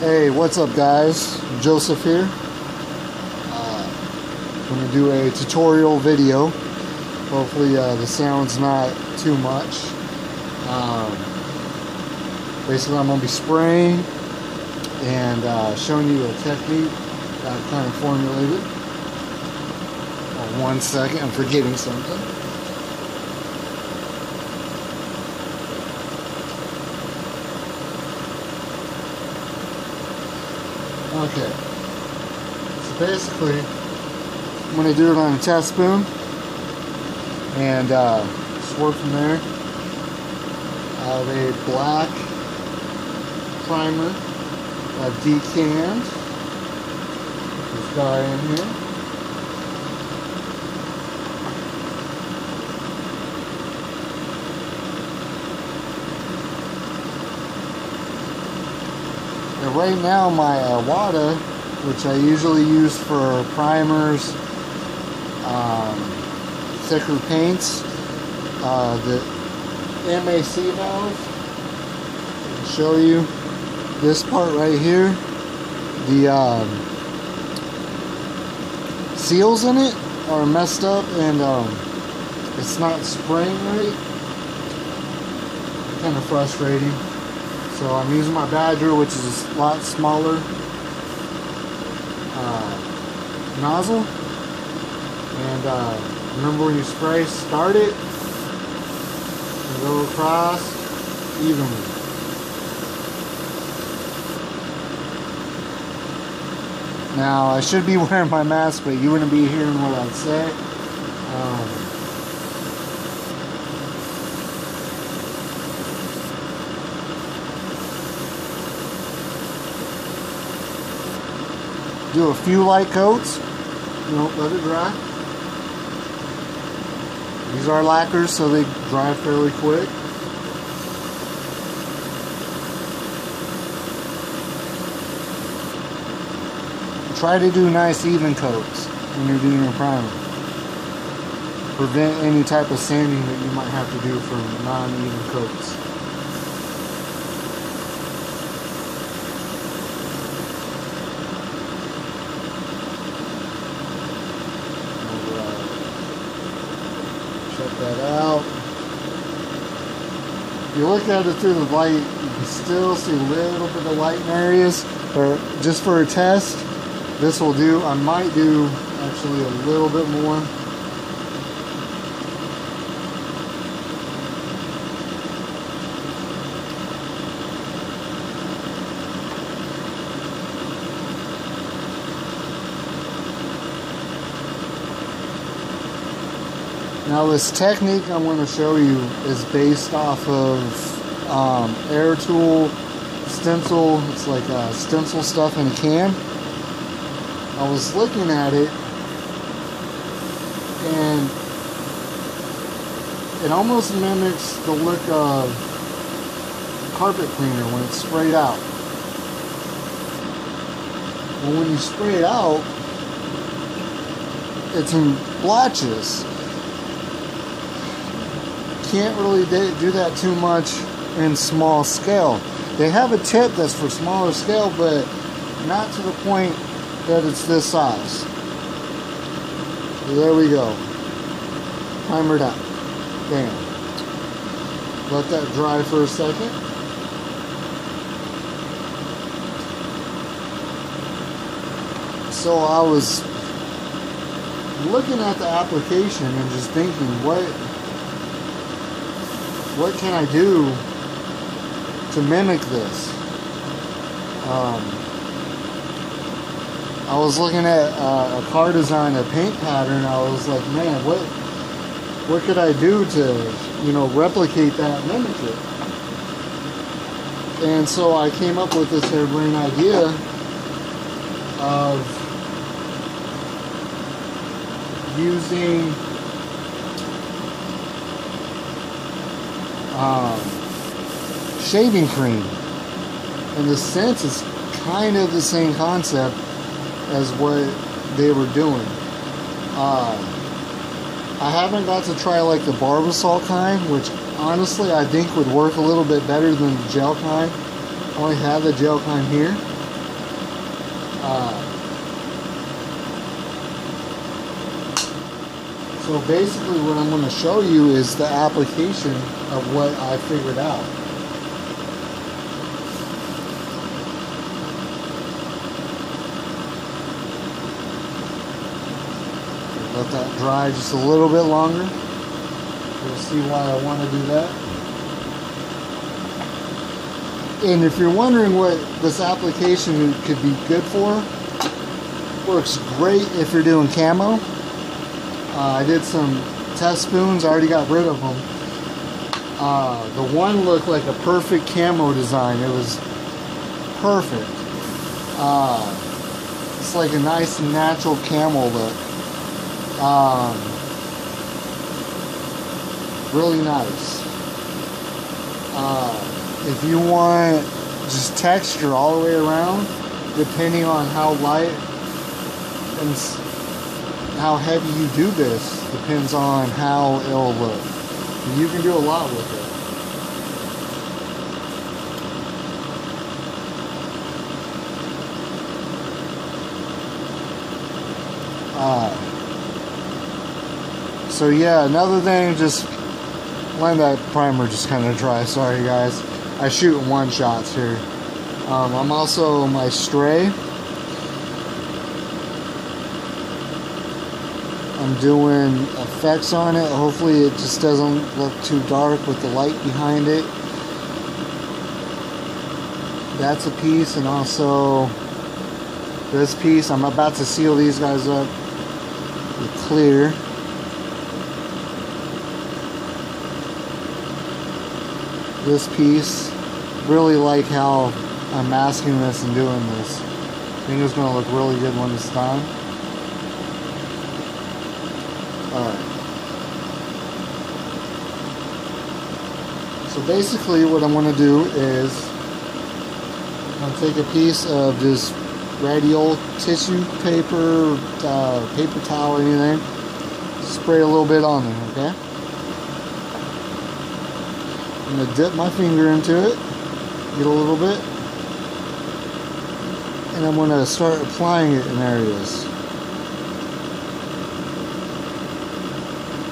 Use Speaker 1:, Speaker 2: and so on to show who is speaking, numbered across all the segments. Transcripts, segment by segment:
Speaker 1: Hey, what's up guys? Joseph here. Uh, I'm gonna do a tutorial video. Hopefully uh, the sound's not too much. Um, basically I'm gonna be spraying and uh, showing you a technique that I've kind of formulated. One second, I'm forgetting something. Okay. So basically, I'm going to do it on a test spoon and uh, from there. I have a black primer, a decant. This guy in here. Right now my uh, Iwata, which I usually use for primers, um, thicker paints, uh, the MAC valve, I'll show you this part right here, the um, seals in it are messed up and um, it's not spraying right. Kind of frustrating. So I'm using my Badger, which is a lot smaller uh, nozzle. And uh, remember when you spray, start it and go across evenly. Now I should be wearing my mask, but you wouldn't be hearing what I'd say. Um, do a few light coats. You know, let it dry. These are lacquers, so they dry fairly quick. Try to do nice even coats when you're doing your primer. Prevent any type of sanding that you might have to do for non-even coats. check that out. If you look at it through the light, you can still see a little bit of light in areas. Or just for a test, this will do. I might do actually a little bit more. Now this technique I'm going to show you is based off of um, Artool stencil. It's like a stencil stuff in a can. I was looking at it and it almost mimics the look of carpet cleaner when it's sprayed out. Well, when you spray it out, it's in blotches can't really do that too much in small scale. They have a tip that's for smaller scale, but not to the point that it's this size. So there we go. Primered up. Bam. Let that dry for a second. So I was looking at the application and just thinking, what what can I do to mimic this? Um, I was looking at uh, a car design, a paint pattern. I was like, man, what what could I do to you know replicate that, mimic it? And so I came up with this harebrained idea of using um, shaving cream. In the sense, it's kind of the same concept as what they were doing. Uh, I haven't got to try like the Barbasol kind, which honestly I think would work a little bit better than the gel kind. I only have the gel kind here. Uh, so basically what I'm going to show you is the application of what I figured out. Let that dry just a little bit longer. You'll see why I want to do that. And if you're wondering what this application could be good for, works great if you're doing camo. Uh, I did some test spoons, I already got rid of them. Uh, the one looked like a perfect camo design. It was perfect. Uh, it's like a nice natural camo look. Um, really nice. Uh, if you want just texture all the way around, depending on how light and how heavy you do this, depends on how it'll look. You can do a lot with it. Uh, so yeah, another thing, just let that primer just kind of dry. Sorry guys. I shoot one shots here. Um, I'm also my stray. I'm doing effects on it. Hopefully it just doesn't look too dark with the light behind it. That's a piece and also this piece. I'm about to seal these guys up with clear. This piece. Really like how I'm masking this and doing this. I think it's going to look really good when it's done. Alright. So basically what I'm going to do is I'm going to take a piece of this radial tissue paper, uh, paper towel anything, spray a little bit on there, okay? I'm going to dip my finger into it, get a little bit, and I'm going to start applying it in areas.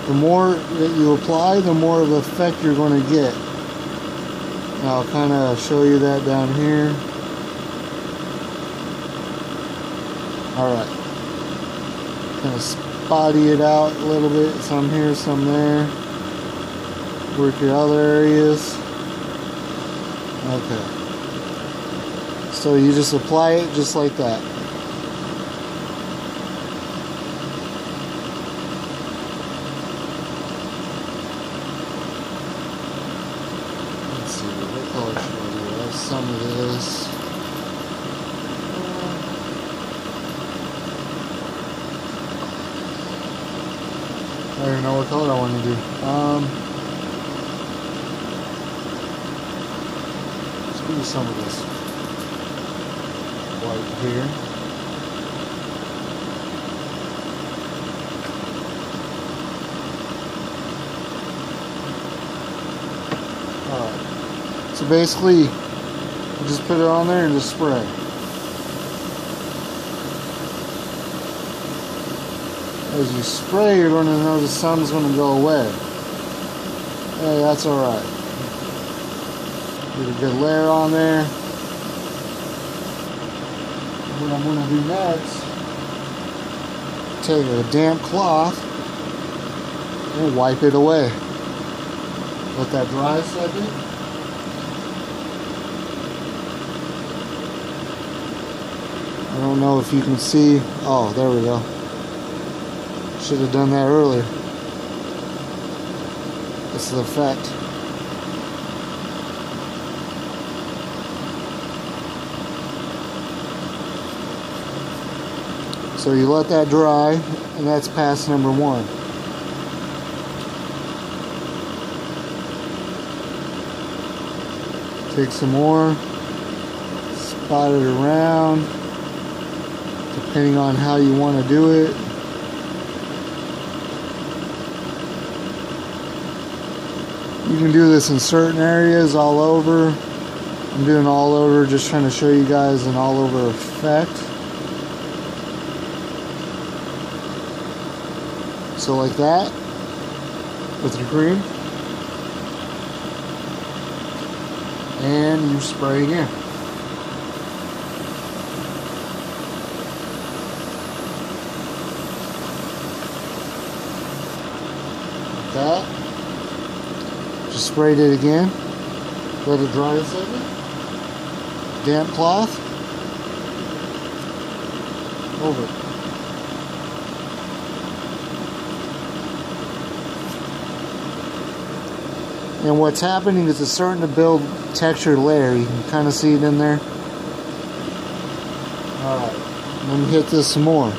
Speaker 1: The more that you apply, the more of effect you're going to get. I'll kind of show you that down here. Alright. Kind of spotty it out a little bit. Some here, some there. Work your other areas. Okay. So you just apply it just like that. Let's I do? That's some of this. I don't even know what color I want to do. Um, let's do some of this white here. Alright. So basically, just put it on there and just spray. As you spray, you're going to know the sun's going to go away. Hey, that's alright. Get a good layer on there. What I'm going to do next, take a damp cloth and wipe it away. Let that dry a second. I don't know if you can see. Oh, there we go. Should have done that earlier. This is the effect. So you let that dry, and that's pass number one. Take some more, spot it around, depending on how you want to do it. You can do this in certain areas, all over. I'm doing all over, just trying to show you guys an all over effect. So like that, with your cream. And you spray again. That. Just sprayed it again. Let it dry a second. Damp cloth. Over. And what's happening is it's starting to build textured layer. You can kind of see it in there. Alright, let me hit this some more.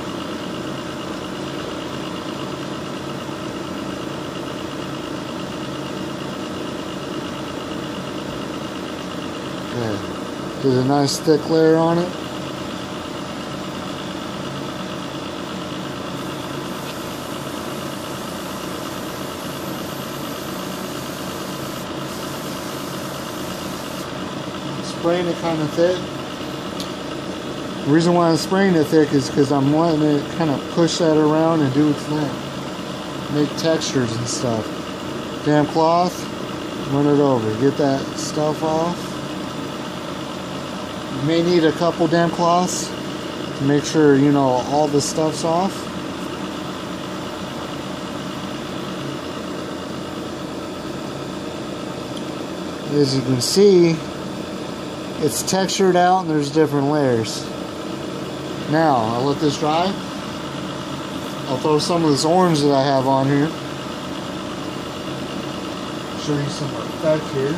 Speaker 1: Okay, get a nice thick layer on it. spraying it kind of thick. The reason why I'm spraying it thick is because I'm letting it kind of push that around and do its thing. Make textures and stuff. Damp cloth, run it over. Get that stuff off. You may need a couple damp cloths to make sure, you know, all the stuff's off. As you can see, it's textured out and there's different layers. Now, I'll let this dry. I'll throw some of this orange that I have on here. Show you some effect here.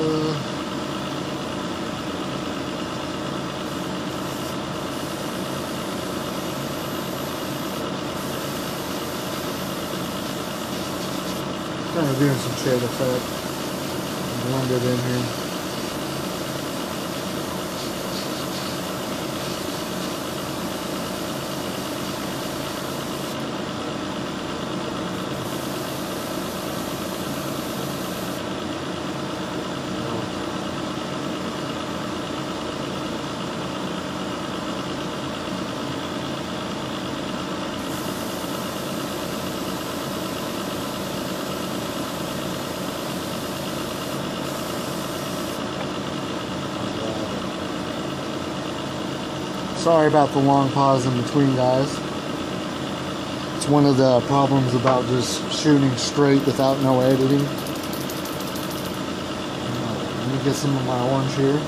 Speaker 1: Uh, of doing some effect. Blend it in here. Sorry about the long pause in between, guys. It's one of the problems about just shooting straight without no editing. Let me get some of my orange here.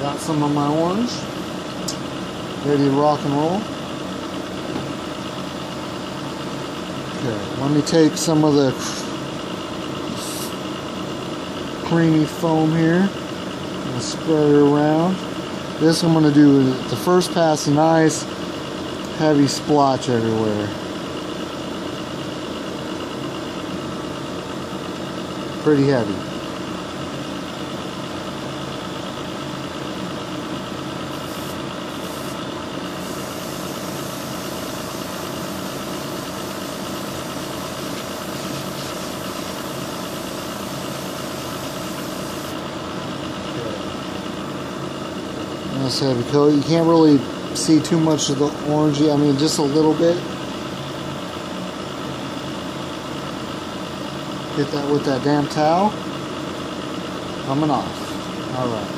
Speaker 1: Got some of my orange ready to rock and roll. Okay, let me take some of the creamy foam here and spread it around. This I'm going to do the first pass a nice heavy splotch everywhere. Pretty heavy. Heavy coat. You can't really see too much of the orangey. I mean, just a little bit. Hit that with that damn towel. Coming off. Alright.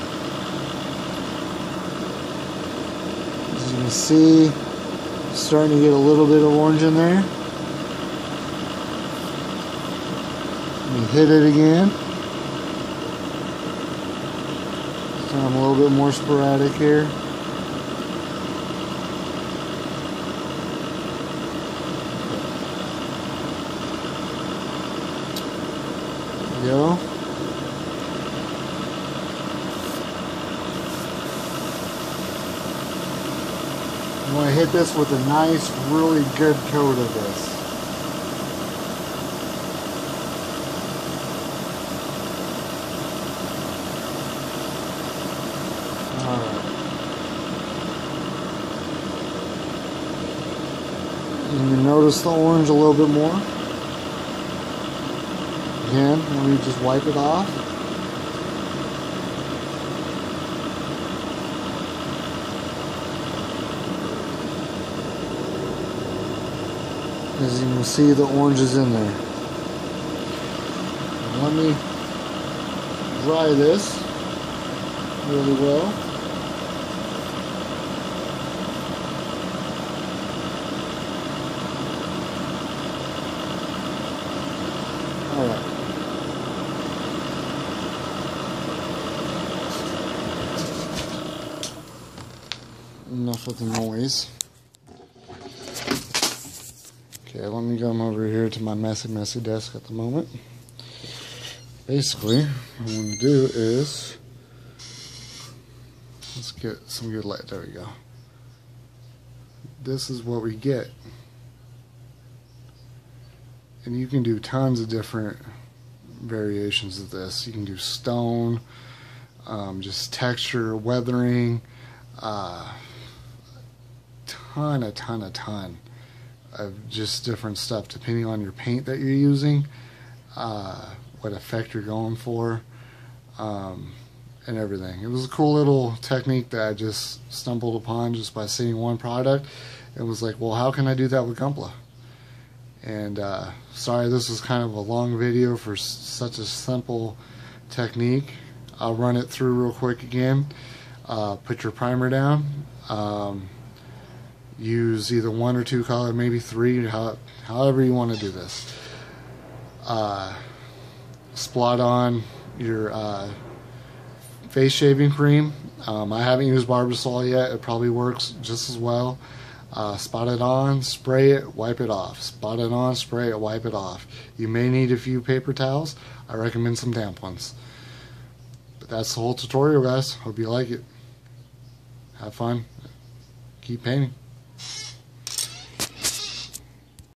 Speaker 1: As you can see, starting to get a little bit of orange in there. Hit it again. I'm a little bit more sporadic here. Go. I'm going to hit this with a nice, really good coat of this. You can notice the orange a little bit more. Again, let me just wipe it off. As you can see, the orange is in there. Let me dry this really well. Alright. Enough of the noise. Okay, let me come over here to my messy, messy desk at the moment. Basically, what I'm going to do is let's get some good light. There we go. This is what we get. And you can do tons of different variations of this. You can do stone, um, just texture, weathering, uh, ton, a ton, a ton of just different stuff depending on your paint that you're using, uh, what effect you're going for, um, and everything. It was a cool little technique that I just stumbled upon just by seeing one product. It was like, well, how can I do that with Gunpla? And uh, sorry, this was kind of a long video for such a simple technique. I'll run it through real quick again. Uh, put your primer down. Um, use either one or two color, maybe three, how, however you want to do this. Uh, splot on your uh, face shaving cream. Um, I haven't used Barbasol yet. It probably works just as well. Uh, spot it on, spray it, wipe it off. Spot it on, spray it, wipe it off. You may need a few paper towels. I recommend some damp ones. But that's the whole tutorial, guys. Hope you like it. Have fun. Keep painting.